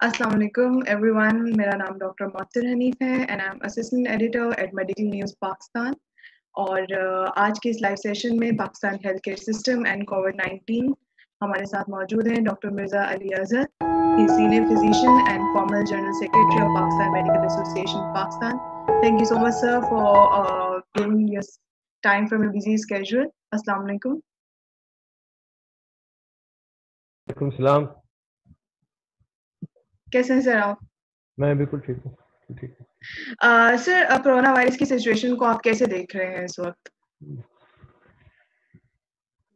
Okay अस्सलाम वालेकुम everyone मेरा नाम डॉक्टर मोत्तर हनीफ है and I am assistant editor at medical news Pakistan और uh, आज के इस लाइव सेशन में Pakistan health care system and COVID 19 हमारे साथ मौजूद हैं doctor Mirza Ali Azhar senior physician and formal general secretary of Pakistan medical association Pakistan thank you so much sir for giving your time from your busy schedule अस्सलाम वालेकुम वालेकुम सलाम कैसे हैं सर आप? मैं बिल्कुल ठीक हूँ ठीक सर कोरोना वायरस की सिचुएशन को आप कैसे देख रहे हैं इस वक्त?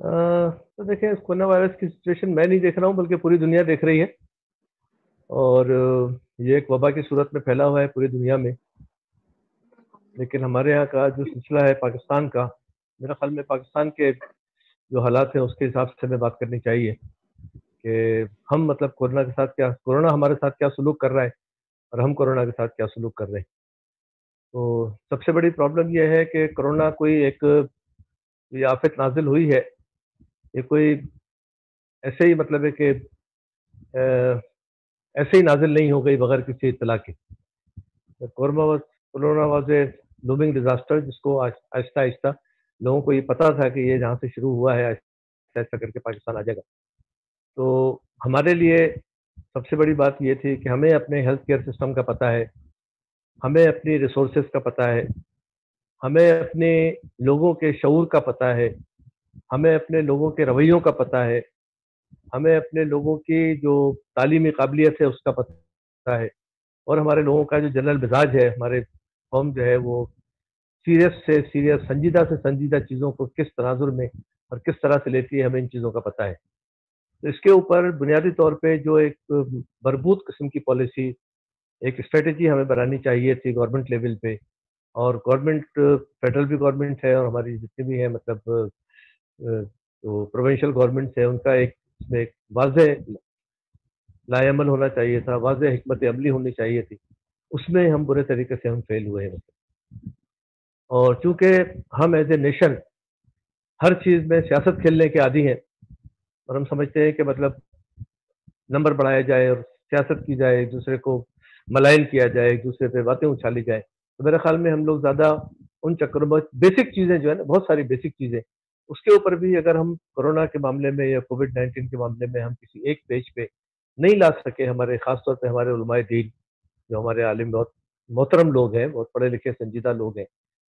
तो देखिए कोरोना वायरस की सिचुएशन मैं नहीं देख रहा हूँ बल्कि पूरी दुनिया देख रही है। और ये एक वबा की सूरत में फैला हुआ है पूरी दुनिया में। लेकिन हमारे यहाँ का जो सिलसिला है पाकिस्तान का मेरा ख्याल में पाकिस्तान के जो हालात हैं उसके हिसाब से हमें बात करनी चाहिए। कि हम मतलब कोरोना के साथ क्या, कोरोना हमारे साथ क्या सलूक कर रहा है और हम कोरोना के साथ क्या सलूक कर रहे हैं। तो सबसे बड़ी प्रॉब्लम यह है कि कोरोना कोई एक आफत नाजिल हुई है, ये कोई ऐसे ही मतलब है कि ऐसे ही नाजिल नहीं हो गई बगैर किसी इतला के। Corona was corona was a looming disaster जिसको आहिस्ता आहिस्ता लोगों को ये पता था कि ये जहाँ से शुरू हुआ है आहिस्ता करके पाकिस्तान आ जाएगा। तो हमारे लिए सबसे बड़ी बात ये थी कि हमें अपने हेल्थ केयर सिस्टम का पता है, हमें अपनी रिसोर्सेज का पता है, हमें अपने लोगों के शूर का पता है, हमें अपने लोगों के रवैयों का पता है, हमें अपने लोगों की जो तालीमी काबिलियत है उसका पता है और हमारे लोगों का जो जनरल मिजाज है, हमारे कौम जो है वो सीरियस से सीरियस संजीदा से संजीदा चीज़ों को किस तनाजुर में और किस तरह से लेती है हमें इन चीज़ों का पता है। तो इसके ऊपर बुनियादी तौर पे जो एक मरबूत किस्म की पॉलिसी, एक स्ट्रेटजी हमें बनानी चाहिए थी गवर्नमेंट लेवल पे। और गवर्नमेंट फेडरल भी गवर्नमेंट है और हमारी जितनी भी है मतलब तो प्रोविंशियल गवर्नमेंट है, उनका एक, इसमें एक वाज लाएमल होना चाहिए था वाज हमत अमली होनी चाहिए थी। उसमें हम बुरे तरीके से हम फेल हुए हैं। और चूँकि हम एज ए नेशन, हर चीज़ में सियासत खेलने के आदि हैं और हम समझते हैं कि मतलब नंबर बढ़ाया जाए और सियासत की जाए, एक दूसरे को मलाइल किया जाए, एक दूसरे पे बातें उछाली जाए। तो मेरे ख्याल में हम लोग ज़्यादा उन चक्करों में, बेसिक चीज़ें जो है ना, बहुत सारी बेसिक चीज़ें, उसके ऊपर भी अगर हम कोरोना के मामले में या कोविड नाइन्टीन के मामले में हम किसी एक पेज पे नहीं ला सके हमारे, ख़ासतौर पर हमारे उलमाए दीन, जो हमारे आलिम बहुत मोहतरम लोग हैं, बहुत पढ़े लिखे संजीदा लोग हैं,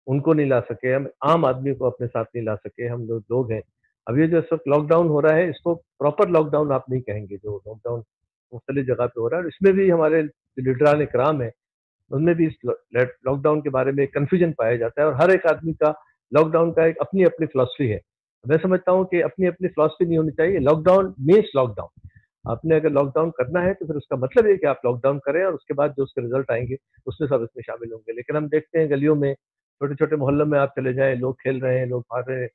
उनको नहीं ला सके, हम आम आदमी को अपने साथ नहीं ला सके, हम लोग लोग हैं अब ये जो इस वक्त लॉकडाउन हो रहा है, इसको प्रॉपर लॉकडाउन आप नहीं कहेंगे, जो लॉकडाउन मुख्तलिफ़ जगह पे हो रहा है। और इसमें भी हमारे लीडरान कराम है उनमें भी इस लॉकडाउन के बारे में कन्फ्यूज़न पाया जाता है और हर एक आदमी का लॉकडाउन का एक अपनी अपनी फिलासफी है। मैं समझता हूँ कि अपनी अपनी फिलासफी नहीं होनी चाहिए लॉकडाउन मीन्स लॉकडाउन आपने अगर लॉकडाउन करना है तो फिर उसका मतलब ये कि आप लॉकडाउन करें और उसके बाद जो उसके रिज़ल्ट आएँगे, उसमें सब इसमें शामिल होंगे। लेकिन हम देखते हैं गलियों में छोटे छोटे मोहल्लों में आप चले जाएँ, लोग खेल रहे हैं, लोग भाग रहे हैं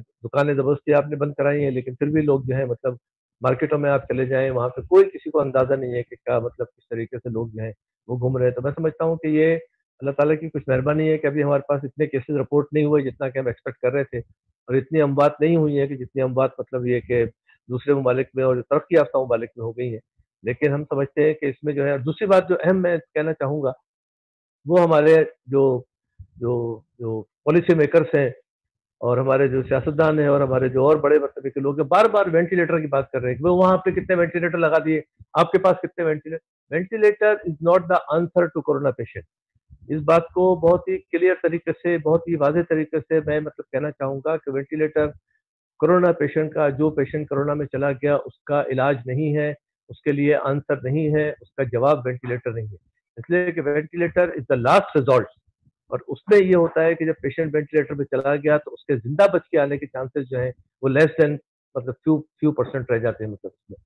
दुकानें ज़बरदस्ती आपने बंद कराई हैं, लेकिन फिर भी लोग जो है मतलब मार्केटों में आप चले जाएँ, वहाँ पे कोई किसी को अंदाज़ा नहीं है कि क्या मतलब किस तरीके से लोग जो हैं, वो घूम रहे हैं। तो मैं समझता हूँ कि ये अल्लाह ताला की कुछ मेहरबानी है कि अभी हमारे पास इतने केसेस रिपोर्ट नहीं हुए जितना कि हम एक्सपेक्ट कर रहे थे, और इतनी अमवात नहीं हुई है कि जितनी अमवात मतलब ये कि दूसरे ममालिक में और तरक्की याफ्ता ममालिक में हो गई है। लेकिन हम समझते हैं कि इसमें जो है दूसरी बात जो अहम मैं कहना चाहूँगा, वो हमारे जो जो जो पॉलिसी मेकरस हैं और हमारे जो सियासतदान है और हमारे जो और बड़े मतलब के लोग हैं बार बार वेंटिलेटर की बात कर रहे हैं कि वो वहाँ पे कितने वेंटिलेटर लगा दिए, आपके पास कितने ventilator ventilator is not the answer to corona patient इस बात को बहुत ही क्लियर तरीके से, बहुत ही वाजे तरीके से मैं मतलब कहना चाहूँगा कि वेंटिलेटर कोरोना पेशेंट का, जो पेशेंट कोरोना में चला गया, उसका इलाज नहीं है, उसके लिए आंसर नहीं है, उसका जवाब वेंटिलेटर नहीं है। इसलिए कि ventilator is the last result और उसमें ये होता है कि जब पेशेंट वेंटिलेटर पे चला गया तो उसके ज़िंदा बच के आने के चांसेस जो है, वो लेस देन मतलब फ्यू फ्यू परसेंट रह जाते हैं मतलब उसमें।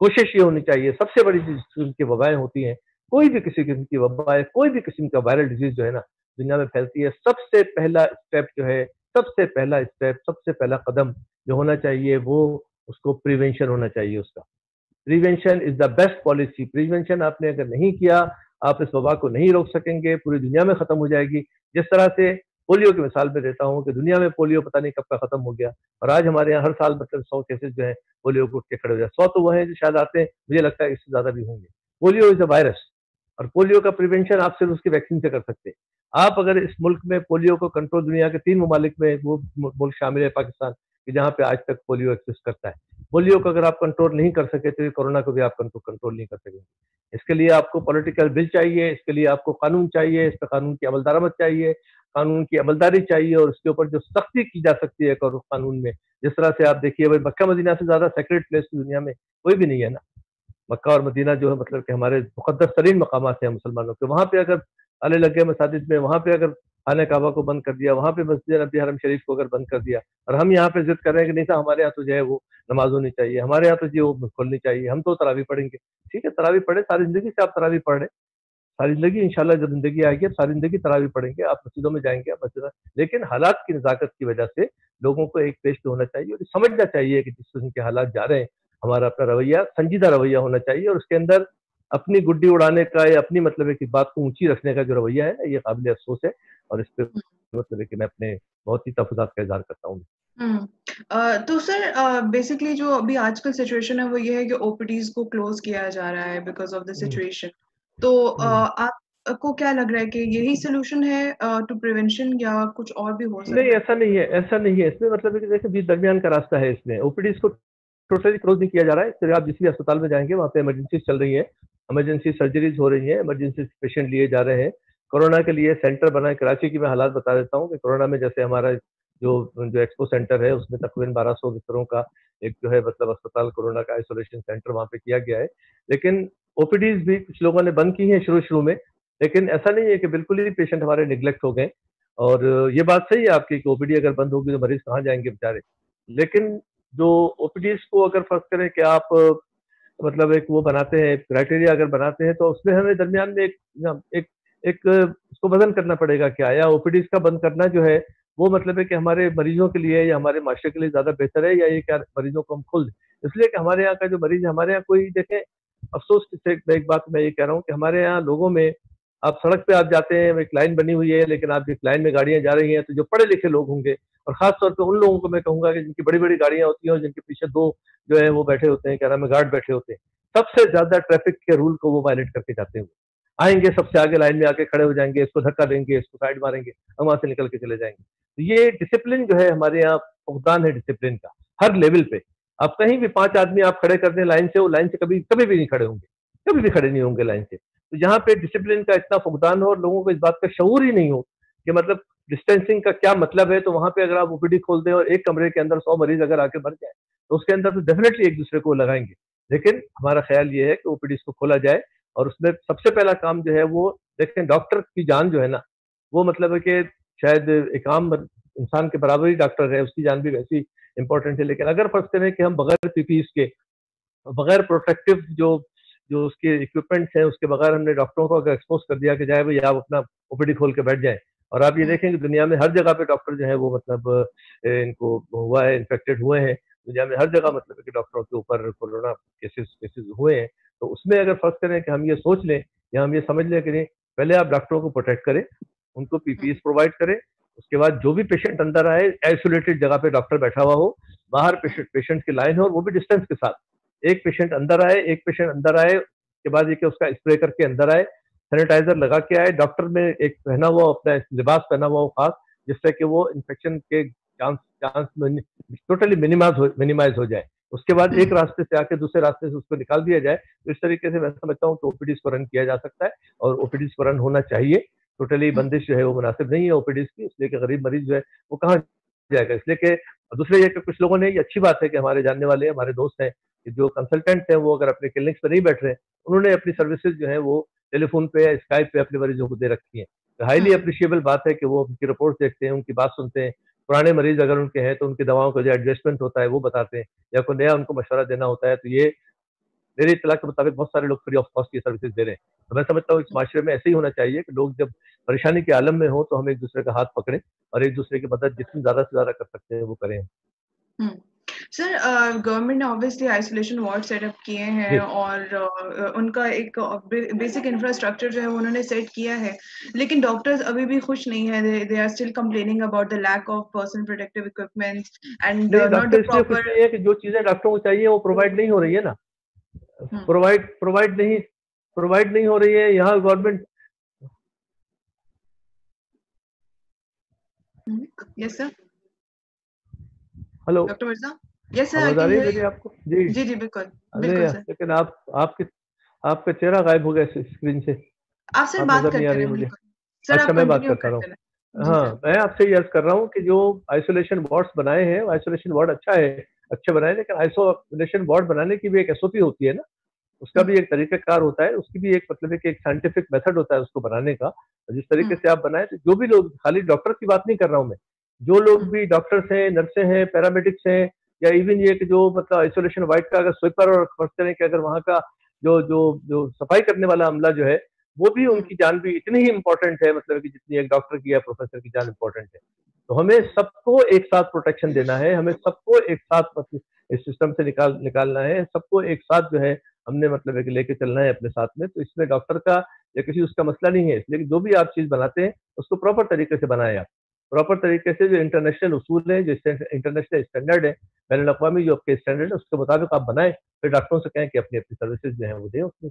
कोशिश ये होनी चाहिए। सबसे बड़ी चीज़ उनकी वबाएँ होती हैं, कोई भी किसी किस्म की वबा कोई भी किस्म का वायरल डिज़ीज़ जो है ना, दुनिया में फैलती है, सबसे पहला स्टेप जो है, सबसे पहला स्टेप सबसे पहला कदम जो होना चाहिए, वो उसको प्रिवेंशन होना चाहिए उसका। Prevention is the best policy prevention आपने अगर नहीं किया आप इस वबा को नहीं रोक सकेंगे, पूरी दुनिया में खत्म हो जाएगी। जिस तरह से पोलियो की मिसाल में देता हूँ कि दुनिया में पोलियो पता नहीं कब का खत्म हो गया और आज हमारे यहाँ हर साल मतलब सौ केसेज जो है, पोलियो को उठ के खड़े हो जाए। सौ तो वह है जो शायद आते हैं, मुझे लगता है इससे ज़्यादा भी होंगे। पोलियो इज़ अ वायरस और पोलियो का प्रिवेंशन आप सिर्फ़ उसकी वैक्सीन से कर सकते हैं। आप अगर इस मुल्क में पोलियो को कंट्रोल दुनिया के तीन ममालिक में वो मुल्क शामिल है पाकिस्तान, कि जहाँ पे आज तक पोलियो एक्सिस्ट करता है। पोलियो को अगर आप कंट्रोल नहीं कर सके तो कोरोना को भी आप कंट्रोल नहीं कर सकेंगे इसके लिए आपको पॉलिटिकल बिल चाहिए, इसके लिए आपको कानून चाहिए, इस पर कानून की अमल दरामद चाहिए, कानून की अमलदारी चाहिए और उसके ऊपर जो सख्ती की जा सकती है कानून में। जिस तरह से आप देखिए, भाई मक्का मदीना से ज़्यादा सेक्रेट प्लेस दुनिया में कोई भी नहीं है ना। मक्का और मदीना जो है मतलब कि हमारे मुकदस तरीन मकाम हैं मुसलमानों के। वहाँ पे अगर आने लगे मसाजिद में, वहाँ पे अगर खाने काबा को बंद कर दिया, वहाँ पे मस्जिद नबी हरम शरीफ को अगर बंद कर दिया, और हम यहाँ पे जिद कर रहे हैं कि नहीं था हमारे यहाँ तो जो है वो नमाज़ होनी चाहिए, हमारे यहाँ तो जी वो खोलनी चाहिए, हम तो तरावी पढ़ेंगे। ठीक है, तरावी पढ़े, सारी ज़िंदगी से आप तरावी पढ़ रहे सारी ज़िंदगी, इंशाल्लाह जब ज़िंदगी आएगी, आप सारी ज़िंदगी तरावी पढ़ेंगे, आप मस्जिदों में जाएँगे, आप मस्जिद लेकिन हालात की नजाकत की वजह से लोगों को एक पेश होना चाहिए और समझना चाहिए कि जिस किस्म के हालात जा रहे हैं, हमारा अपना रवैया, संजीदा रवैया होना चाहिए और उसके अंदर अपनी गुड्डी उड़ाने का या अपनी मतलब है कि बात को ऊँची रखने का जो रवैया है, ये काबिल अफसोस है। और इस पर। मतलब कि मैं अपने बहुत ही तफजात का इजहार करता हूँ। तो सर बेसिकली जो अभी आजकल सिचुएशन है वो ये है कि ओपीडीज को क्लोज किया जा रहा है बिकॉज़ ऑफ़ द सिचुएशन तो। आपको क्या लग रहा है कि यही सोल्यूशन है टू प्रिवेंशन या कुछ और भी हो सकता नहीं ऐसा नहीं है ऐसा नहीं है। इसमें मतलब जैसे बीच दरमियान का रास्ता है इसमें। ओपीडीज को टोटली क्लोज नहीं किया जा रहा है। फिर आप जिस भी अस्पताल में जाएँगे वहाँ पे इमरजेंसी चल रही है। इमरजेंसी सर्जरीज हो रही है इमरजेंसी पेशेंट लिए जा रहे हैं। कोरोना के लिए सेंटर बना है कराची की मैं हालात बता देता हूँ कि कोरोना में जैसे हमारा जो जो एक्सपो सेंटर है, उसमें तकरीबन 1200 बिस्तरों का एक जो है मतलब अस्पताल कोरोना का आइसोलेशन सेंटर वहाँ पे किया गया है। लेकिन ओपीडीज भी कुछ लोगों ने बंद की है शुरू शुरू में, लेकिन ऐसा नहीं है कि बिल्कुल ही पेशेंट हमारे निग्लेक्ट हो गए। और ये बात सही है आपकी कि ओपीडी अगर बंद होगी तो मरीज़ कहाँ जाएँगे बेचारे। लेकिन जो ओपीडीज को अगर फ़र्ज़ करें कि आप मतलब एक वो बनाते हैं क्राइटेरिया अगर बनाते हैं तो उसमें हमें दरमियान में एक एक एक, उसको वज़न करना पड़ेगा क्या? या ओपीडीज का बंद करना जो है, वो मतलब है कि हमारे मरीजों के लिए या हमारे माशरे के लिए ज़्यादा बेहतर है या ये क्या मरीजों को हम खोल दें? इसलिए कि हमारे यहाँ का जो मरीज़, हमारे यहाँ कोई देखें, अफसोस से एक बात मैं ये कह रहा हूँ कि हमारे यहाँ लोगों में, आप सड़क पे आप जाते हैं, एक लाइन बनी हुई है, लेकिन आप जिस लाइन में गाड़ियाँ जा रही हैं तो जो पढ़े लिखे लोग होंगे, और खासतौर पर उन लोगों को मैं कहूँगा कि जिनकी बड़ी बड़ी गाड़ियाँ होती हैं और जिनके पीछे दो जो है वो बैठे होते हैं, क्या नाम है, गार्ड बैठे होते हैं, सबसे ज़्यादा ट्रैफ़िक के रूल को वो वायलेट करके जाते हुए आएँगे, सबसे आगे लाइन में आके खड़े हो जाएँगे, इसको धक्का देंगे, इसको साइड मारेंगे हम वहाँ से निकल के चले जाएँगे। तो ये डिसिप्लिन जो है हमारे यहाँ भुगतान है डिसिप्लिन का, हर लेवल पे। आप कहीं भी पाँच आदमी आप खड़े कर दें लाइन से वो लाइन से कभी कभी भी नहीं खड़े होंगे, कभी भी खड़े नहीं होंगे लाइन से। तो यहाँ पे डिसिप्लिन का इतना फुकदान हो और लोगों को इस बात का शूर ही नहीं हो कि मतलब डिस्टेंसिंग का क्या मतलब है तो वहाँ पे अगर आप ओपीडी खोल दें और एक कमरे के अंदर सौ मरीज़ अगर आके भर जाए तो उसके अंदर तो डेफिनेटली एक दूसरे को लगाएँगे। लेकिन हमारा ख्याल ये है कि ओपीडी को खोला जाए और उसमें सबसे पहला काम जो है वो, देखें डॉक्टर की जान जो है ना, वो मतलब है कि शायद एक आम इंसान के बराबर ही डॉक्टर है, उसकी जान भी वैसी इंपॉर्टेंट है, लेकिन अगर फ़र्ज़ करें कि हम बगैर पीपीस के, बगैर प्रोटेक्टिव जो जो उसके इक्विपमेंट्स हैं, उसके बगैर हमने डॉक्टरों को अगर एक्सपोज कर दिया कि जाए भाई आप अपना ओपीडी खोल के बैठ जाए, और आप ये। देखें कि दुनिया में हर जगह पे डॉक्टर जो है वो मतलब इनको हुआ है इन्फेक्टेड हुए हैं दुनिया में हर जगह मतलब कि डॉक्टरों के ऊपर कोरोना केसेस केसेस हुए हैं तो उसमें अगर फ़र्ज़ करें कि हम ये सोच लें या हम ये समझ लें कि नहीं पहले आप डॉक्टरों को प्रोटेक्ट करें उनको पीपीएस प्रोवाइड करें उसके बाद जो भी पेशेंट अंदर आए आइसोलेटेड जगह पे डॉक्टर बैठा हुआ हो बाहर पेशेंट पेशेंट की लाइन हो और वो भी डिस्टेंस के साथ। एक पेशेंट अंदर आए एक पेशेंट अंदर आए उसके बाद ये कि उसका स्प्रे करके अंदर आए सैनिटाइजर लगा के आए डॉक्टर में एक पहना हुआ अपना लिबास पहना हुआ हो खास जिससे कि वो इन्फेक्शन के चांस चांस टोटली मिनिमाइज हो मिनिमाइज हो जाए। उसके बाद एक रास्ते से आके दूसरे रास्ते से उसको निकाल दिया जाए तो इस तरीके से मैं समझता हूँ कि ओपीडीज को रन किया जा सकता है और ओपीडीज को रन होना चाहिए। टोटली बंदिश जो है वो मुनासिब नहीं है ओपीडीज की इसलिए कि गरीब मरीज़ जो है वो कहाँ जाएगा? इसलिए कि दूसरे ये कि कुछ लोगों ने ये अच्छी बात है कि हमारे जानने वाले हमारे दोस्त हैं जो कंसल्टेंट हैं वो अगर अपने क्लिनिक्स पर नहीं बैठ रहे उन्होंने अपनी सर्विसेज़ जो है वो टेलीफोन पे या स्काइप पे अपने मरीजों को दे रखी है। हाईली अप्रिशिएबल बात है कि वो उनकी रिपोर्ट देखते हैं उनकी बात सुनते हैं पुराने मरीज़ अगर उनके हैं तो उनकी दवाओं का जो एडजस्टमेंट होता है वो बताते हैं या कोई नया उनको मशवरा देना होता है तो ये मेरे इतला के मुताबिक बहुत सारे लोग फ्री ऑफ़ कॉस्ट की सर्विसेज़ दे रहे हैं तो मैं समझता हूँ इस माशरे में ऐसे ही होना चाहिए कि लोग जब परेशानी के आलम में हो तो हम एक दूसरे का हाथ पकड़ें और एक दूसरे की मदद जितनी ज़्यादा से ज़्यादा कर सकते हैं वो करें हम्म। सर गवर्नमेंट ने ऑब्वियसली आइसोलेशन वार्ड सेटअप किए हैं और uh, उनका एक बेसिक इंफ्रास्ट्रक्चर जो है उन्होंने सेट किया है। लेकिन डॉक्टर्स अभी भी खुश नहीं है। They are still complaining about the lack of person protective equipment and not the proper जो चीज़ें डॉक्टरों को चाहिए वो प्रोवाइड नहीं हो रही है ना। प्रोवाइड हम्म। प्रोवाइड नहीं प्रोवाइड नहीं हो रही है। यहाँ government yes sir hello doctor Mirza yes sir आपको? जी। जी जी बिल्कुल बिल्कुल सर लेकिन आप आपके आपका चेहरा गायब हो गया स्क्रीन से। आप सर बात करते हैं मुझे। सर अच्छा मैं बात करता रहा हूँ। हाँ मैं आपसे ये अर्ज़ कर रहा हूँ कि जो आइसोलेशन वार्ड्स बनाए हैं आइसोलेशन वार्ड अच्छा है अच्छे बनाए लेकिन आइसोलेशन वार्ड बनाने की भी एक एसओपी होती है ना। उसका भी एक तरीकाकार होता है उसकी भी एक मतलब है कि एक साइंटिफिक मेथड होता है उसको बनाने का। जिस तरीके हम्म। से आप बनाए तो जो भी लोग खाली डॉक्टर की बात नहीं कर रहा हूँ मैं। जो लोग भी डॉक्टर्स हैं नर्सें हैं पैरामेडिक्स हैं या इवन ये कि जो मतलब आइसोलेशन वाइट का अगर स्वीपर और फ़र्स्ट करें कि अगर वहाँ का जो जो जो सफ़ाई करने वाला अमला जो है, वो भी उनकी जान भी इतनी ही इम्पोर्टेंट है मतलब कि जितनी एक डॉक्टर की या प्रोफेसर की जान इम्पोर्टेंट है। तो हमें सबको एक साथ प्रोटेक्शन देना है, हमें सबको एक साथ मतलब इस सिस्टम से निकाल, निकालना है, सबको एक साथ जो है हमने मतलब है कि लेके चलना है अपने साथ में। तो इसमें डॉक्टर का या किसी उसका मसला नहीं है, लेकिन जो भी आप चीज़ बनाते हैं, उसको प्रॉपर तरीके से बनाए आप। प्रॉपर तरीके से जो इंटरनेशनल उसूल है जो इंटरनेशनल स्टैंडर्ड है बैन अवी जो आपके स्टैंडर्ड है उसके मुताबिक आप बनाए फिर डॉक्टरों से कहें कि अपनी अपनी सर्विसेज़ जो है वो दें उसमें।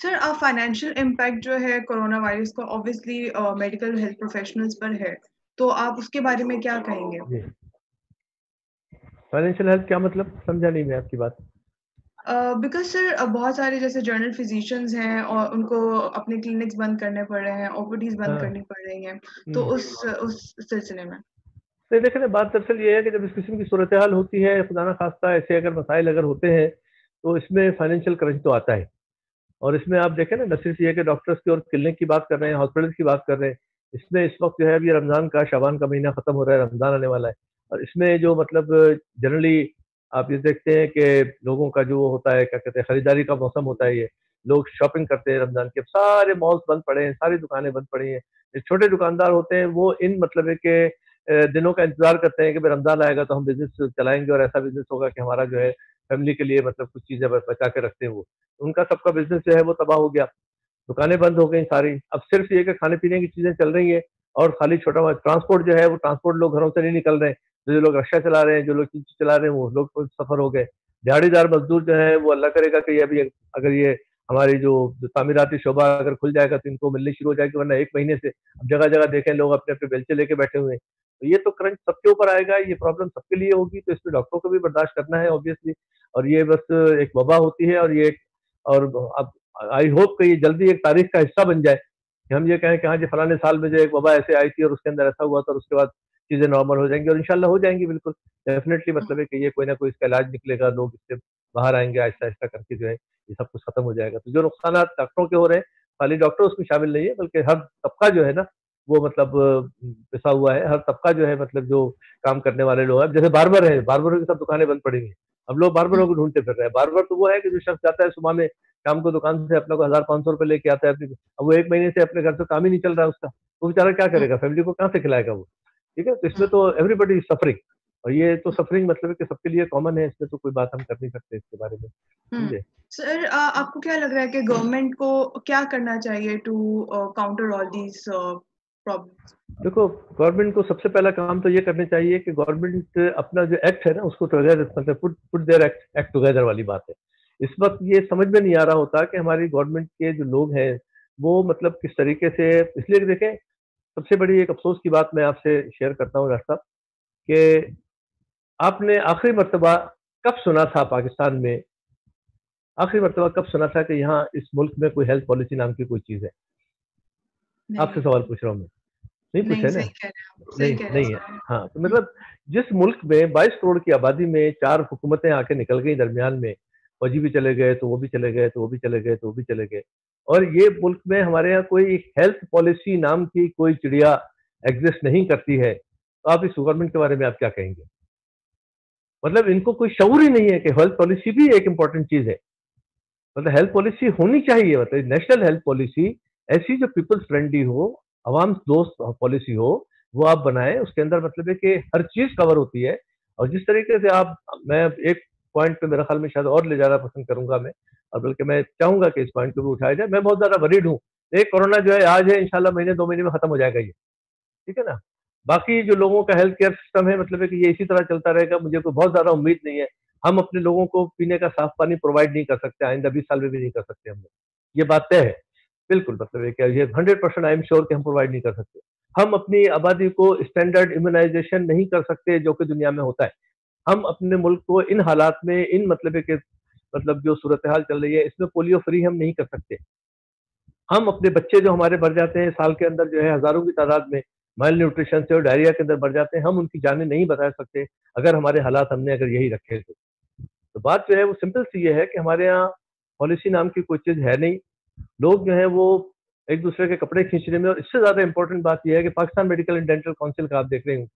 सर फाइनेंशियल इम्पैक्ट जो है कोरोना वायरस का ऑब्वियसली मेडिकल हेल्थ प्रोफेशनल्स पर है तो आप उसके बारे में क्या कहेंगे? फाइनेंशियल हेल्थ क्या मतलब? समझा नहीं मैं आपकी बात। बिकॉज़ सर बहुत सारे जैसे जर्नल फिजिशियंस हैं और उनको अपने क्लिनिक्स बंद करने पड़ रहे हैं ओपीडीज बंद हाँ. करनी पड़ रही हैं तो हम्म। उस उस सिलसिले में तो देखिए बात दरअसल ये है कि जब इस किस्म की सूरत हाल होती है खुदा ना खास्ता ऐसे अगर मसाइल अगर होते हैं तो इसमें फाइनेंशियल क्रंच तो आता है और इसमें आप देखें ना न सिर्फ़ ये कि डॉक्टर्स की और क्लिनिक की बात कर रहे हैं हॉस्पिटल की बात कर रहे हैं इसमें इस वक्त जो है अभी रमज़ान का शाबान का महीना ख़त्म हो रहा है रमज़ान आने वाला है और इसमें जो मतलब जनरली आप ये देखते हैं कि लोगों का जो होता है, क्या कहते हैं, खरीदारी का मौसम होता है ये। लोग शॉपिंग करते हैं रमज़ान के। सारे मॉल्स बंद पड़े हैं, सारी दुकानें बंद पड़ी हैं। छोटे दुकानदार होते हैं, वो इन मतलब है कि दिनों का इंतज़ार करते हैं कि भाई रमज़ान आएगा तो हम बिज़नेस चलाएँगे और ऐसा बिज़नेस होगा कि हमारा जो है फैमिली के लिए मतलब कुछ चीज़ें बचा के रखते हैं वो। उनका सबका बिज़नेस जो है वो तबाह हो गया। दुकानें बंद हो गई सारी। अब सिर्फ़ ये कि खाने पीने की चीज़ें चल रही है और खाली छोटा ट्रांसपोर्ट जो है वो ट्रांसपोर्ट लोग घरों से नहीं निकल रहे हैं। जो लोग रक्षा चला रहे हैं, जो लोग चीज़ चला रहे हैं, वो लोग सफ़र हो गए। दिहाड़ीदार मजदूर जो है, वो अल्लाह करेगा कि अभी अगर ये हमारी जो तामीराती शोभा अगर खुल जाएगा तो इनको मिलनी शुरू हो जाएगी, वरना एक महीने से अब जगह जगह देखें, लोग अपने अपने बेलचे लेके बैठे हुए हैं। तो ये तो करंट सबके ऊपर आएगा, ये प्रॉब्लम सबके लिए होगी तो इसमें डॉक्टरों को भी बर्दाश्त करना है ऑब्वियसली और ये बस एक वबा होती है और ये एक, और अब आई होप कि ये जल्दी एक तारीख का हिस्सा बन जाए कि हम ये कहें कि हाँ जी, फलाने साल में जो एक वबा ऐसे आई थी और उसके अंदर ऐसा हुआ था और उसके बाद चीज़ें नॉर्मल हो जाएँगी और इंशाल्लाह हो जाएँगी बिल्कुल। डेफिनेटली मतलब है कि ये कोई ना कोई इसका इलाज निकलेगा, लोग इससे बाहर आएँगे आहिस्ता आहिस्ता करके जो है ये सब कुछ खत्म हो जाएगा। तो जो नुकसान डॉक्टरों के हो रहे हैं, खाली डॉक्टर उसमें शामिल नहीं है, बल्कि हर तबका जो है ना, वो मतलब पिसा हुआ है। हर तबका जो है मतलब जो काम करने वाले लोग हैं। जैसे बार्बर है, बार्बरों की सब दुकानें बंद पड़ेंगी अब लोग बार्बरों को ढूंढते फिर रहे हैं। बार्बर तो वो है कि जो शख्स जाता है सुबह में शाम को दुकान से अपने को हज़ार पाँच सौ रुपए लेके आता है, अब वो एक महीने से अपने घर से काम ही नहीं चल रहा है उसका। तो बेचारा क्या करेगा? फैमिली को कहाँ से खिलाएगा वो? ठीक है? तो इसमें तो एवरीबडी सफरिंग और ये तो सफरिंग मतलब है कि सबके लिए कॉमन है इसमें तो कोई बात हम कर नहीं सकते इसके बारे में। हम्म। सर आपको क्या लग रहा है कि गवर्नमेंट को क्या करना चाहिए टू काउंटर ऑल दीज देखो गवर्नमेंट को सबसे पहला काम तो ये करना चाहिए कि गवर्नमेंट अपना जो एक्ट है ना उसको टुगेदर मतलब put put their act act together वाली बात है। इस वक्त ये समझ में नहीं आ रहा होता कि हमारी गवर्नमेंट के जो लोग हैं वो मतलब किस तरीके से इसलिए देखें सबसे बड़ी एक अफसोस की बात मैं आपसे शेयर करता हूँ डॉक्टर साहब कि आपने आखिरी मरतबा कब सुना था पाकिस्तान में? आखिरी मरतबा कब सुना था कि यहाँ इस मुल्क में कोई हेल्थ पॉलिसी नाम की कोई चीज़ है? आपसे सवाल पूछ रहा हूँ मैं। नहीं पूछे ना? नहीं नहीं है। हाँ तो मतलब जिस मुल्क में 22 करोड़ की आबादी में चार हुकूमतें आके निकल गई दरमियान में फौजी भी चले गए तो वो भी चले गए तो वो भी चले गए तो वो भी चले गए। और ये मुल्क में हमारे यहाँ कोई हेल्थ पॉलिसी नाम की कोई चिड़िया एग्जिस्ट नहीं करती है। तो आप इस गवर्नमेंट के बारे में आप क्या कहेंगे? मतलब इनको कोई शौर ही नहीं है कि हेल्थ पॉलिसी भी एक इंपॉर्टेंट चीज़ है। मतलब हेल्थ पॉलिसी होनी चाहिए मतलब नेशनल हेल्थ पॉलिसी ऐसी जो पीपल्स फ्रेंडली हो, आवाम दोस्त पॉलिसी हो, वो आप बनाएँ, उसके अंदर मतलब है कि हर चीज़ कवर होती है। और जिस तरीके से आप, मैं एक पॉइंट पे मेरा ख्याल में शायद और ले जाना पसंद करूँगा मैं। और बल्कि मैं चाहूँगा कि इस पॉइंट को भी उठाया जाए। मैं बहुत ज़्यादा वरीड हूँ। एक कोरोना जो है, आज है, इंशाल्लाह महीने, दो महीने में खत्म हो जाएगा ये। ठीक है ना? बाकी जो लोगों का हेल्थ केयर सिस्टम है मतलब है कि ये इसी तरह चलता रहेगा, मुझे कोई बहुत ज़्यादा उम्मीद नहीं है। हम अपने लोगों को पीने का साफ़ पानी प्रोवाइड नहीं कर सकते, आइंदा बीस साल में भी नहीं कर सकते हम लोग। ये बात तय है। बिल्कुल मतलब है ये hundred percent I am sure कि हम प्रोवाइड नहीं कर सकते। हम अपनी आबादी को स्टैंडर्ड इम्यूनाइजेशन नहीं कर सकते, जो कि दुनिया में होता है। हम अपने मुल्क को इन हालात में, इन मतलब के मतलब जो सूरत हाल चल रही है, इसमें पोलियो फ्री हम नहीं कर सकते। हम अपने बच्चे जो हमारे बढ़ जाते हैं, साल के अंदर जो है, हज़ारों की तादाद में माइल न्यूट्रिशन से और डायरिया के अंदर बढ़ जाते हैं, हम उनकी जानें नहीं बता सकते, अगर हमारे हालात हमने अगर यही रखे तो। तो बात जो है, वो सिंपल सी ये है कि हमारे यहाँ पॉलिसी नाम की कोई चीज़ है नहीं। लोग जो है, वो एक दूसरे के कपड़े खींचने में, और इससे ज़्यादा इंपॉर्टेंट बात यह है कि Pakistan medical and dental council का आप देख रहे हैं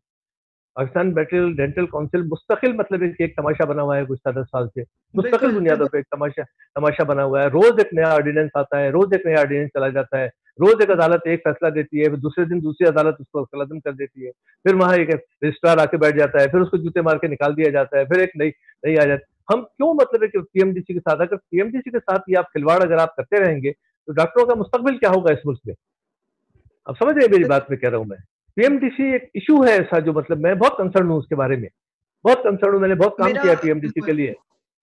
पाकिस्तान मेडिकल डेंटल काउंसिल मुस्तकिल मतलब एक तमाशा बना हुआ है गुजशत दस साल से। मुस्तकिल बुनियादों पर एक तमाशा तमाशा बना हुआ है। रोज एक नया ऑर्डिनेंस आता है रोज एक नया ऑर्डिनेंस चला जाता है। रोज एक अदालत एक फैसला देती है फिर दूसरे दिन दूसरी अदालत उसको कलदम कर देती है। फिर वहाँ एक रजिस्ट्रार आके बैठ जाता है फिर उसको जूते मार के निकाल दिया जाता है फिर एक नई नई आ जाती हम क्यों मतलब है कि पीएमडीसी के साथ अगर पीएमडीसी के साथ ये आप खिलवाड़ अगर आप करते रहेंगे तो डॉक्टरों का मुस्तकबिल क्या होगा इस मुल्क में? आप समझ रहे मेरी बात में कह रहा हूँ मैं? पीएमडीसी एक इशू है ऐसा जो मतलब मैं बहुत कंसर्न हूँ उसके बारे में। बहुत कंसर्न हूँ मैंने बहुत काम किया पीएमडीसी के लिए।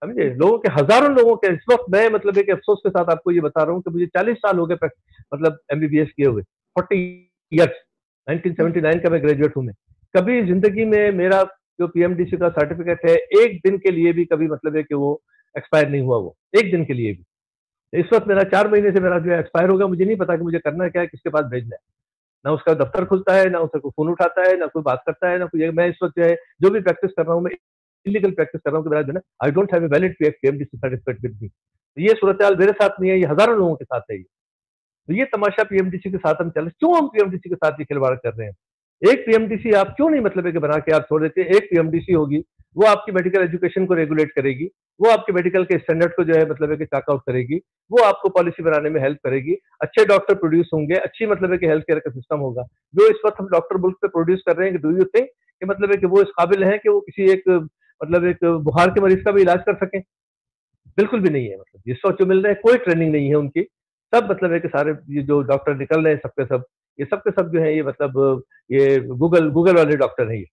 समझे? लोगों के हज़ारों लोगों के इस वक्त मैं मतलब एक अफसोस के साथ आपको ये बता रहा हूँ कि मुझे चालीस साल हो गए मतलब एमबीबीएस किए हुए। फोर्टी ईयर्स 1979 का मैं ग्रेजुएट हूँ मैं। कभी ज़िंदगी में मेरा जो पीएमडीसी का सर्टिफिकेट है एक दिन के लिए भी कभी मतलब है कि वो एक्सपायर नहीं हुआ वो। एक दिन के लिए भी। इस वक्त मेरा चार महीने से मेरा जो है एक्सपायर होगा मुझे नहीं पता कि मुझे करना क्या है किसके पास भेजना है। ना उसका दफ्तर खुलता है, ना उसका कोई फ़ोन उठाता है, ना कोई बात करता है, ना कोई, मैं इस वक्त जो है, जो भी प्रैक्टिस कर रहा हूँ, मैं इलीगल प्रैक्टिस कर रहा हूँ I don't have a valid PMDC certificate with me ये सूरत मेरे साथ नहीं है, ये हज़ारों लोगों के साथ है ये। तो ये तमाशा पीएमडीसी के साथ हम चल रहे क्यों हम पीएमडीसी के साथ ये खिलवाड़ कर रहे हैं? एक पीएमडीसी आप क्यों नहीं मतलब है कि बना के आप छोड़ देते? एक पीएमडीसी होगी वो आपकी मेडिकल एजुकेशन को रेगुलेट करेगी, वो आपके मेडिकल के स्टैंडर्ड को जो है मतलब है कि चॉकआउट करेगी, वो आपको पॉलिसी बनाने में हेल्प करेगी। अच्छे डॉक्टर प्रोड्यूस होंगे, अच्छी मतलब है कि हेल्थ केयर का सिस्टम होगा। जो इस वक्त हम डॉक्टर मुल्क पे प्रोड्यूस कर रहे हैं डू यू थिंक कि मतलब है कि वो इस काबिल है कि वो किसी एक मतलब एक बुखार के मरीज़ का भी इलाज कर सकें? बिल्कुल भी नहीं है मतलब जिस वक्त जो मिल रहे हैं, कोई ट्रेनिंग नहीं है उनकी। सब मतलब है कि सारे ये जो डॉक्टर निकल रहे हैं, सबके सब, ये सब के सब जो है, ये मतलब ये गूगल गूगल वाले डॉक्टर है ये।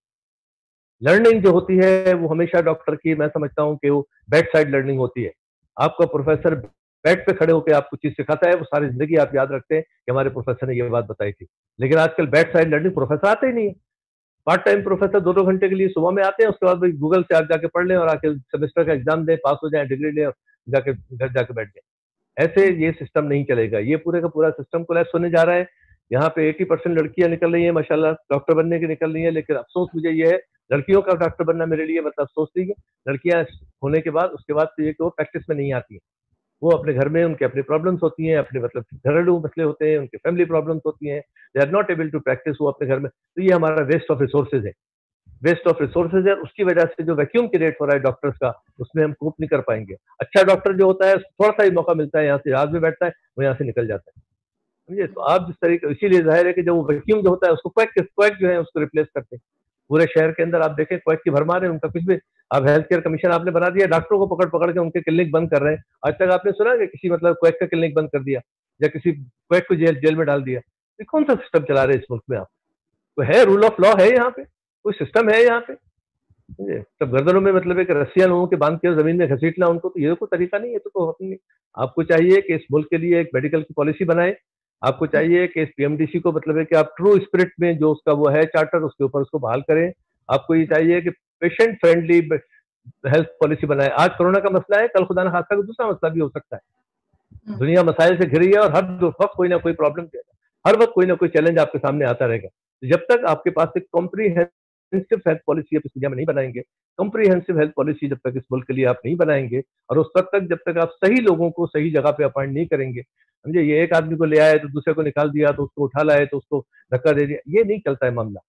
लर्निंग जो होती है, वो हमेशा डॉक्टर की, मैं समझता हूँ कि वो बेड साइड लर्निंग होती है। आपका प्रोफेसर बेड पे खड़े होकर आपको चीज़ सिखाता है, वो सारी ज़िंदगी आप याद रखते हैं कि हमारे प्रोफेसर ने ये बात बताई थी। लेकिन आजकल बेड साइड लर्निंग प्रोफेसर आते ही नहीं है। पार्ट टाइम प्रोफेसर दो दो घंटे के लिए सुबह में आते हैं, उसके बाद गूगल से आप जाके पढ़ लें और आके सेमेस्टर का एग्ज़ाम दें पास हो जाए डिग्री लें और जाके घर जाके बैठ जाए। ऐसे ये सिस्टम नहीं चलेगा। ये पूरे का पूरा सिस्टम कोलैप्स होने जा रहा है। यहाँ पे 80 परसेंट लड़कियाँ निकल रही हैं, माशाल्लाह डॉक्टर बनने की निकल रही हैं, लेकिन अफसोस मुझे ये है लड़कियों का डॉक्टर बनना मेरे लिए मतलब नहीं है लड़कियाँ होने के बाद, उसके बाद तो ये कि वो प्रैक्टिस में नहीं आती है। वो अपने घर में उनके अपनी प्रॉब्लम्स होती हैं, अपने मतलब घरेलू मसले होते हैं, उनके फैमिली प्रॉब्लम्स होती हैं। They are not able to practice वो अपने घर में। तो ये हमारा वेस्ट ऑफ़ रिसोर्सेज है। वेस्ट ऑफ़ रिसोर्सेज है, उसकी वजह से जो वैक्यूम क्रिएट हो रहा है डॉक्टर्स का, उसमें हम कोप नहीं कर पाएँगे। अच्छा डॉक्टर जो होता है थोड़ा सा ही मौका मिलता है, यहाँ से आज में बैठता है, वो यहाँ से निकल जाता है। समझे? तो आप जिस तरीके, इसीलिए ज़ाहिर है कि जब वो वैक्यूम जो होता है, उसको क्वैक जो है, उसको रिप्लेस करते हैं। पूरे शहर के अंदर आप देखें क्वैक की भरमार है उनका कुछ भी। अब हेल्थ केयर कमीशन आपने बना दिया डॉक्टरों को पकड़ पकड़ के उनके क्लिनिक बंद कर रहे हैं। आज तक आपने सुना कि किसी मतलब क्वैक का क्लिनिक बंद कर दिया या किसी क्वैक को जेल जेल में डाल दिया? ये कौन सा सिस्टम चला रहे हैं इस मुल्क में आप? तो है रूल ऑफ़ लॉ है यहाँ पे। कोई सिस्टम है यहाँ पे? तब गर्दनों में मतलब एक रस्सियाँ लोगों के बाँध के ज़मीन में घसीटना उनको तो ये कोई तरीका नहीं है तो, तो आपको चाहिए कि इस मुल्क के लिए एक मेडिकल की पॉलिसी बनाए आपको चाहिए कि इस पीएमडीसी को मतलब है कि आप ट्रू स्पिरिट में जो उसका वो है चार्टर उसके ऊपर उसको बहाल करें। आपको ये चाहिए कि पेशेंट फ्रेंडली हेल्थ पॉलिसी बनाए। आज कोरोना का मसला है कल खुदा ना खासा दूसरा मसला भी हो सकता है। हम्म। दुनिया मसाइल से घिरी है और हर वक्त कोई ना कोई प्रॉब्लम हर वक्त कोई ना कोई चैलेंज आपके सामने आता रहेगा। जब तक आपके पास एक कॉम्प्रीहेंसिव हेल्थ पॉलिसी आप इस दुनिया में नहीं बनाएँगे। कॉम्प्रीहेंसिव हेल्थ पॉलिसी जब तक इस मुल्क के लिए आप नहीं बनाएँगे और उस वक्त तक जब तक आप सही लोगों को सही जगह पे अपॉइंट नहीं करेंगे। समझे, ये एक आदमी को ले आए तो दूसरे को निकाल दिया तो उसको उठा लाए तो उसको धक्का दे दिया। ये नहीं चलता है मामला।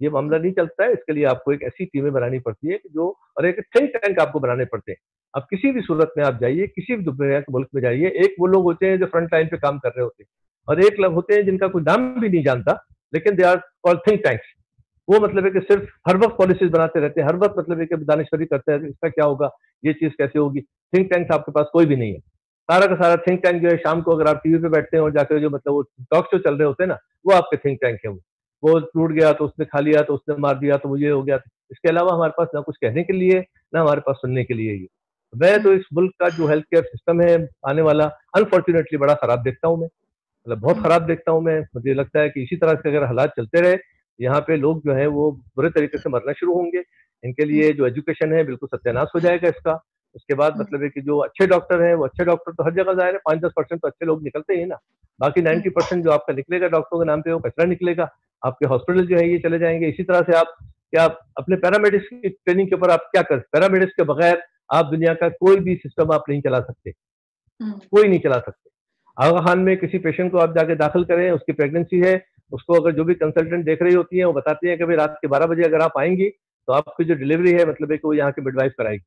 ये मामला नहीं चलता है, इसके लिए आपको एक ऐसी टीमें बनानी पड़ती है जो और एक थिंक टैंक आपको बनाने पड़ते हैं। आप किसी भी सूरत में आप जाइए, किसी भी दुनिया के मुल्क में जाइए, एक वो लोग होते हैं जो फ्रंट लाइन पे काम कर रहे होते हैं। और एक लोग होते हैं जिनका कोई नाम भी नहीं जानता, लेकिन they are call think tanks वो मतलब है कि सिर्फ़ हर वक्त पॉलिसीज़ बनाते रहते हैं, हर वक्त मतलब है कि दानिश्वरी करते हैं इसका क्या होगा, ये चीज़ कैसे होगी? थिंक टैंक आपके पास कोई भी नहीं है। सारा का सारा थिंक टैंक जो है, शाम को अगर आप टीवी पे बैठते हैं और जाकर जो मतलब वो टॉक शो चल रहे होते हैं ना, वो आपके थिंक टैंक है वो। वो टूट गया तो उसने खा लिया तो उसने मार दिया तो वो ये हो गया। इसके अलावा हमारे पास ना कुछ कहने के लिए, ना हमारे पास सुनने के लिए ये। मैं तो इस मुल्क का जो हेल्थ केयर सिस्टम है, आने वाला अनफॉर्चुनेटली बड़ा खराब देखता हूँ मैं। मतलब बहुत खराब देखता हूँ मैं। मुझे लगता है कि इसी तरह से अगर हालात चलते रहे यहाँ पे लोग जो है वो बुरे तरीके से मरना शुरू होंगे। इनके लिए जो एजुकेशन है बिल्कुल सत्यानाश हो जाएगा इसका। उसके बाद हम्म। मतलब है कि जो अच्छे डॉक्टर हैं वो अच्छे डॉक्टर तो हर जगह जाए रहे पाँच दस परसेंट तो अच्छे लोग निकलते ही ना। बाकी नाइन्टी परसेंट जो आपका निकलेगा डॉक्टरों के नाम पे वो कचरा निकलेगा। आपके हॉस्पिटल जो है ये चले जाएँगे। इसी तरह से आप क्या अपने पैरामेडिक्स की ट्रेनिंग के ऊपर आप क्या कर पैरामेडिक्स के बगैर आप दुनिया का कोई भी सिस्टम आप नहीं चला सकते। हम्म। कोई नहीं चला सकते। आगा खान में किसी पेशेंट को आप जाके दाखिल करें उसकी प्रेगनेंसी है उसको अगर जो भी कंसल्टेंट देख रही होती है, वो बताती है कि भाई रात के बारह बजे अगर आप आएँगी तो आपकी जो डिलीवरी है मतलब है कि वो यहाँ के मिडवाइफ कराएगी।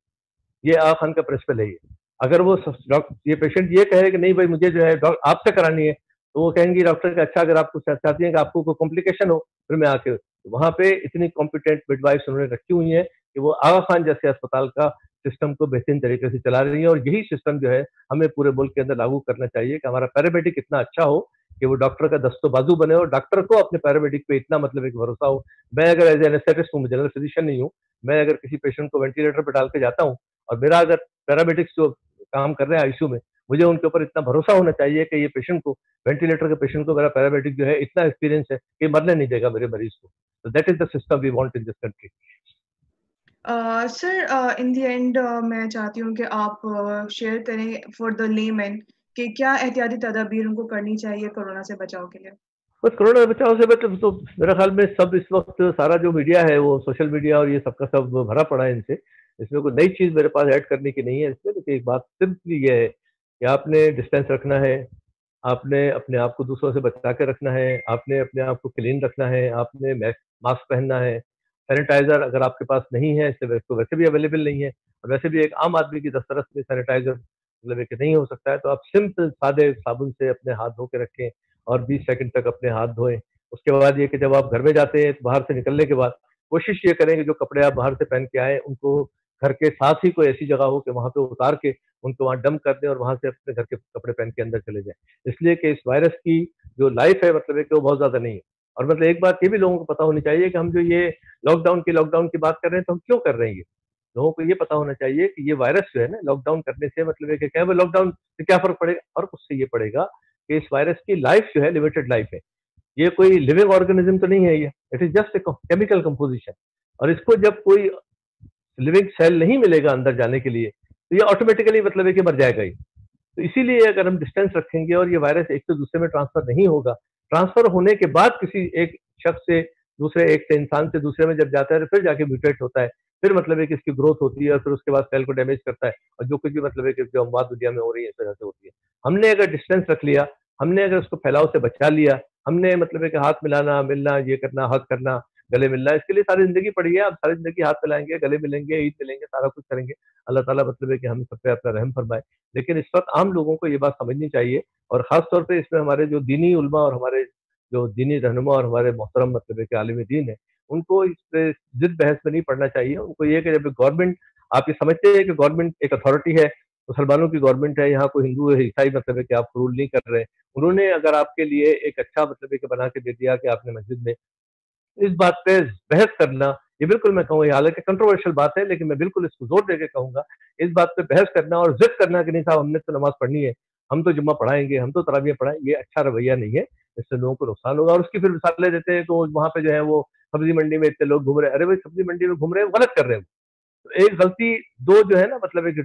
ये आगा खान का प्रिंसिपल है ये। अगर वो डॉक्टर ये पेशेंट ये कहे कि नहीं भाई मुझे जो है डॉक्टर आपसे करानी है तो वो कहेंगी, डॉक्टर, का अच्छा अगर आपको चाहती है कि आपको कोई कॉम्प्लिकेशन हो, फिर मैं आके वहाँ पे इतनी कॉम्पिटेंट मिडवाइफ उन्होंने रखी हुई है कि वो आगा खान जैसे अस्पताल का सिस्टम को बेहतरीन तरीके से चला रही है और यही सिस्टम जो है, हमें पूरे मुल्क के अंदर लागू करना चाहिए कि हमारा पैरामेडिक इतना अच्छा हो कि वो डॉक्टर का दस्तो बाजू बने और डॉक्टर को अपने पैरामेडिक पे इतना मतलब एक भरोसा हो। मैं अगर एज एनेस्थेटिस्ट हूँ जनरल फिजिशियन नहीं हूँ मैं अगर किसी पेशेंट को वेंटिलेटर पर डाल के जाता हूँ और मेरा अगर पैरामेडिक्स जो काम कर रहे हैं आईसीयू में मुझे उनके ऊपर इतना भरोसा होना चाहिए कि ये पेशेंट को वेंटिलेटर के पेशेंट को मेरा पैरामेडिक जो है इतना एक्सपीरियंस है कि मरने नहीं देगा मेरे मरीज़ को। तो that is the system we want in this country sir in the end मैं चाहती हूँ कि आप शेयर uh, करें फॉर द लेमैन कि क्या एहतियाती तदाबीर उनको करनी चाहिए कोरोना से बचाव के लिए? बस कोरोना बचाव से मतलब तो मेरे ख्याल में सब इस वक्त सारा जो मीडिया है, वो सोशल मीडिया और ये सबका सब भरा पड़ा है इनसे। इसमें कोई नई चीज़ मेरे पास ऐड करने की नहीं है इसमें, लेकिन एक बात सिंपली ये है कि आपने डिस्टेंस रखना है, आपने अपने आप को दूसरों से बचा के रखना है, आपने अपने आप को क्लीन रखना है, आपने मास्क पहनना है, सैनिटाइजर अगर आपके पास नहीं है, इससे तो वैसे भी अवेलेबल नहीं है, और वैसे भी एक आम आदमी की दस्तरस में सैनिटाइजर मतलब एक नहीं हो सकता है तो आप सिंपल सादे साबुन से अपने हाथ धो के रखें और 20 सेकंड तक अपने हाथ धोएँ। उसके बाद ये कि जब आप घर में जाते हैं तो बाहर से निकलने के बाद कोशिश ये करें कि जो कपड़े आप बाहर से पहन के आए, उनको घर के साथ ही कोई ऐसी जगह हो कि वहाँ पे उतार के उनको वहाँ डम कर दें और वहाँ से अपने घर के कपड़े पहन के अंदर चले जाएँ। इसलिए कि इस वायरस की जो लाइफ है मतलब है कि वो बहुत ज़्यादा नहीं है। और मतलब एक बात ये भी लोगों को पता होनी चाहिए कि हम जो ये लॉकडाउन की लॉकडाउन की बात कर रहे हैं तो हम क्यों कर रहे हैं लोगों को ये पता होना चाहिए कि ये वायरस जो है ना लॉकडाउन करने से मतलब है कि क्या लॉकडाउन से क्या फ़र्क पड़ेगा? और उससे ये पड़ेगा कि इस वायरस की लाइफ जो है लिमिटेड लाइफ है। ये कोई लिविंग ऑर्गेनिज्म तो नहीं है ये। It is just a chemical composition और इसको जब कोई लिविंग सेल नहीं मिलेगा अंदर जाने के लिए तो ये ऑटोमेटिकली मतलब है कि मर जाएगा ही। तो इसीलिए अगर हम डिस्टेंस रखेंगे और ये वायरस एक से दूसरे में ट्रांसफ़र नहीं होगा। ट्रांसफ़र होने के बाद किसी एक शख्स से, दूसरे एक से इंसान से दूसरे में जब जाता है तो फिर जाके म्यूटेट होता है। फिर मतलब है कि इसकी ग्रोथ होती है फिर उसके बाद सेल को डैमेज करता है और जो कुछ भी मतलब है कि जो अमवाद दुनिया में हो रही है, इस वजह से होती है। हमने अगर डिस्टेंस रख लिया, हमने अगर उसको फैलाव से बचा लिया, हमने मतलब है कि हाथ मिलाना, मिलना, ये करना, हक करना, गले मिलना, इसके लिए सारी ज़िंदगी पड़ी है। आप सारी ज़िंदगी हाथ मिलाएँगे, गले मिलेंगे ईद मिलेंगे, सारा कुछ करेंगे। अल्लाह ताला मतलब है कि हम सब पे अपना रहम फरमाए। लेकिन इस वक्त आम लोगों को ये बात समझनी चाहिए और खास तौर पे इसमें हमारे जो दीनी उलमा और हमारे जो दीनी रहनुमा और हमारे मोहतरम मतलब है कि आलम दीन है उनको इस जिद बहस में नहीं पढ़ना चाहिए। उनको ये कि जब गवर्नमेंट, आप ये समझते हैं कि गवर्नमेंट एक अथॉरिटी है, मुसलमानों की गवर्नमेंट है, यहाँ कोई हिंदू है, ईसाई मतलब है कि आप रूल नहीं कर रहे। उन्होंने अगर आपके लिए एक अच्छा मतलब है कि बना के दे दिया कि आपने मस्जिद में, इस बात पे बहस करना, ये बिल्कुल मैं कहूँ हालाँकि कंट्रोवर्शियल बात है, लेकिन मैं बिल्कुल इसको ज़ोर देकर कहूँगा, इस बात पे बहस करना और जिद करना कि नहीं साहब, हमने तो नमाज़ पढ़नी है, हम तो जुम्मा पढ़ाएँगे, हम तो तराबियाँ पढ़ाएँगे ये अच्छा रवैया नहीं है, इससे लोगों को नुकसान होगा। और उसकी फिर मिसालें देते हैं तो वहाँ पे जो है वो सब्ज़ी मंडी में इतने लोग घूम रहे हैं। अरे भाई, सब्ज़ी मंडी में घूम रहे हैं, गलत कर रहे हैं। तो एक गलती, दो जो है ना मतलब एक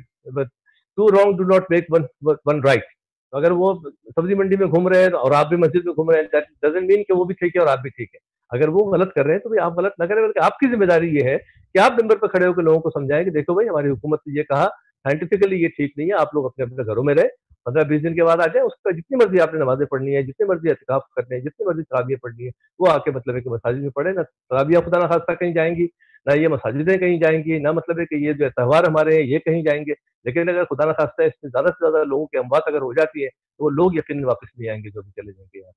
two wrong do not make one one right अगर वो सब्ज़ी मंडी में घूम रहे हैं और आप भी मस्जिद में घूम रहे हैं मीन कि वो भी ठीक है और आप भी ठीक है। अगर वो गलत कर रहे हैं तो भाई आप गलत ना करें, बल्कि आपकी ज़िम्मेदारी ये है कि आप नंबर पर खड़े होकर लोगों को समझाएँ कि देखो भाई, हमारी हुकूमत ने ये कहा साइंटिफिकली ये ठीक नहीं है, आप लोग अपने अपने घरों में रहे। पंद्रह बीस दिन के बाद आ जाए उसका जितनी मर्ज़ी आपने नमाजें पढ़नी है जितनी मर्ज़ी एहतिकाफ करने हैं जितनी मर्ज़ी तराबियाँ पढ़नी है वो आके मतलब है कि मसाजिद में पढ़े ना तराबियाँ खुदा ना खास्ता कहीं जाएँगी ना ये मसाजिदें कहीं जाएँगी ना मतलब है कि ये जो त्यौहार हमारे हैं ये कहीं जाएँगे लेकिन अगर खुदा ना खास्ता इसमें ज़्यादा से ज़्यादा लोगों की अमवात अगर हो जाती है तो वो लोग यकीन वापस नहीं आएँगे जो भी चले जाएँगे यहाँ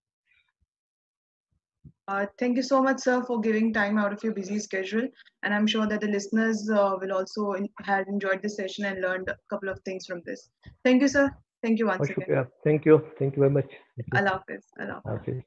Uh, thank you so much, sir, for giving time out of your busy schedule. And I'm sure that the listeners uh, will also in, have enjoyed this session and learned a couple of things from this. Thank you, sir. Thank you once again. Thank you. Thank you very much. Allah Hafiz. Allah Hafiz.